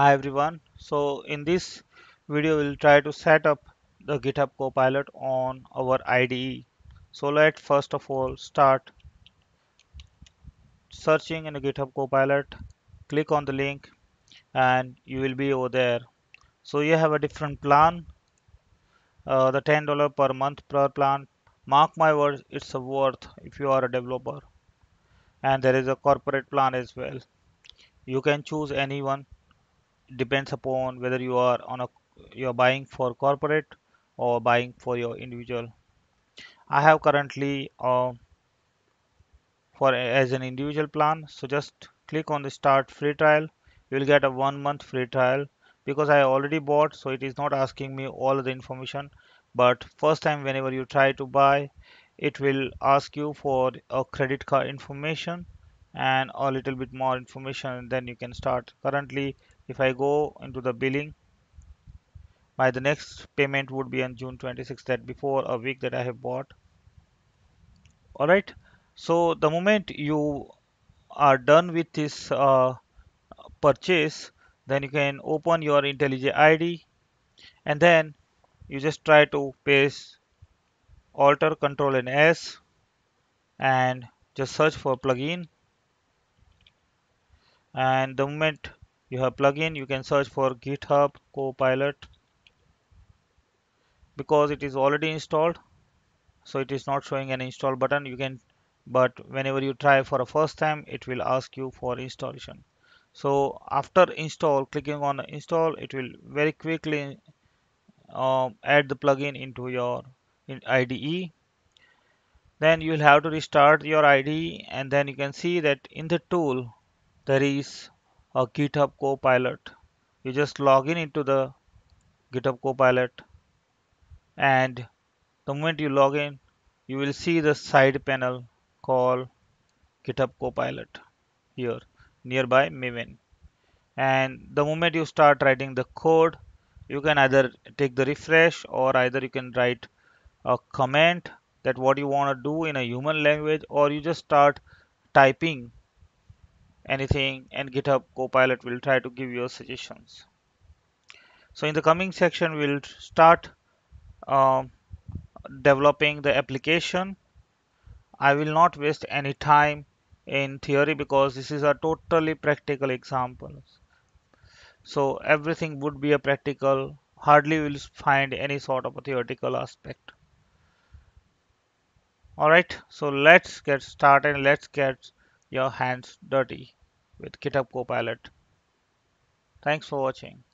Hi everyone. So in this video we'll try to set up the GitHub Copilot on our IDE. So let's first of all start searching in GitHub Copilot. Click on the link and you will be over there. So you have a different plan. Uh, the $10 per month per plan. Mark my words, it's a worth if you are a developer. And there is a corporate plan as well. You can choose any one depends upon whether you are on a you're buying for corporate or buying for your individual. I have currently uh, for as an individual plan so just click on the start free trial. You will get a one month free trial. Because i already bought so it is not asking me all the information. But first time whenever you try to buy it will ask you for a credit card information and a little bit more information then you can start. Currently if I go into the billing my the next payment would be on June 26th that before a week that I have bought. Alright? So the moment you are done with this uh, purchase then you can open your IntelliJ ID and then you just try to paste Alter Control and S and just search for plugin. And the moment you have plugin you can search for github copilot. Because it is already installed so it is not showing an install button. You can but whenever you try for a first time it will ask you for installation. So after install clicking on install it will very quickly um, add the plugin into your IDE then you will have to restart your IDE and then you can see that in the tool there is a GitHub Copilot. You just log in into the GitHub Copilot and the moment you log in you will see the side panel called GitHub Copilot here nearby Maven and the moment you start writing the code you can either take the refresh or either you can write a comment that what you want to do in a human language or you just start typing anything and GitHub Copilot will try to give you suggestions. So in the coming section, we'll start um, developing the application. I will not waste any time in theory because this is a totally practical example. So everything would be a practical, hardly will find any sort of a theoretical aspect. Alright, so let's get started. Let's get your hands dirty with GitHub Copilot. Thanks for watching.